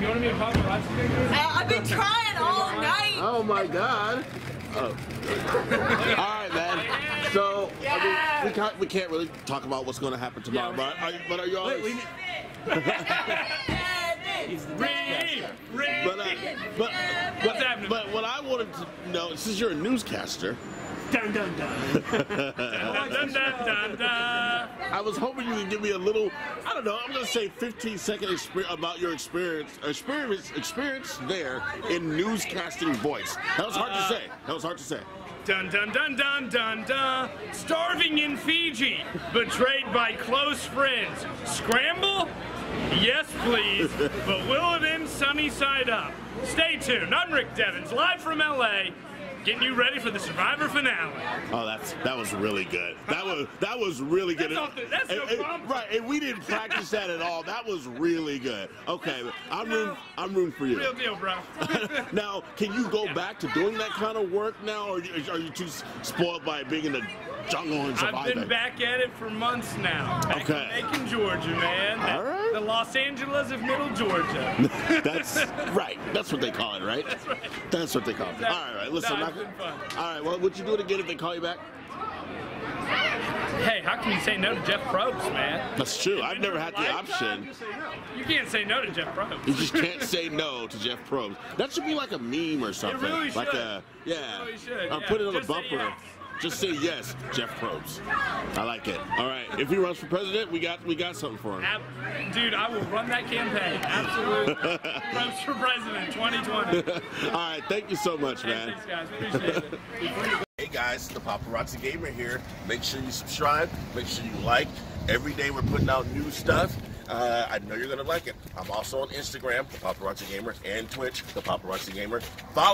You want me to paparazzi? I, I've been trying all night. Oh my god. Oh. All right, man. So I mean, we can't we can't really talk about what's going to happen tomorrow, Yeah. but are, but are you all? Reem! Reem! But, uh, but, What's happening? but what I wanted to know, since you're a newscaster, Dun dun dun. dun dun dun. I was hoping you could give me a little, I don't know, I'm going to say 15 second experience about your experience, experience, experience there in newscasting voice. That was hard to uh, say. That was hard to say. Dun dun dun dun dun dun. Starving in Fiji, betrayed by close friends. Scramble? Yes, please. but will it end sunny side up? Stay tuned. I'm Rick Devens, live from LA, getting you ready for the Survivor finale. Oh, that's that was really good. That was that was really good. That's the- that's no And- and- problem. Right, and we didn't practice that at all. That was really good. Okay, I'm room I'm room for you. Real deal, bro. now, can you go back to doing that kind of work now, or are you too spoiled by being in the jungle and I've been back at it for months now. Back Okay. in Macon, Georgia, man. All right. The Los Angeles of Middle Georgia. That's right. That's what they call it, right? That's right. That's what they call it. That- all right, right. Listen, no, not- all right. Well, would you do it again if they call you back? hey, how can you say no to Jeff Probst, man? That's true. I've never had the option. You can't say no to Jeff Probst. You just can't say no to Jeff Probst. That should be like a meme or something. It really Like should. a yeah. Really should, Or yeah. put it on Just a bumper. Yes. Just say yes, Jeff Probst. I like it. All right. If he runs for president, we got we got something for him. Ab- Dude, I will run that campaign. Absolute Probst for president 2020. All right. Thank you so much, Hey, man. thanks, guys. Appreciate it. Hey guys, the Paparazzi Gamer here. Make sure you subscribe. Make sure you like. Every day we're putting out new stuff. Uh, I know you're gonna like it. I'm also on Instagram, the Paparazzi Gamer, and Twitch, the Paparazzi Gamer. Follow.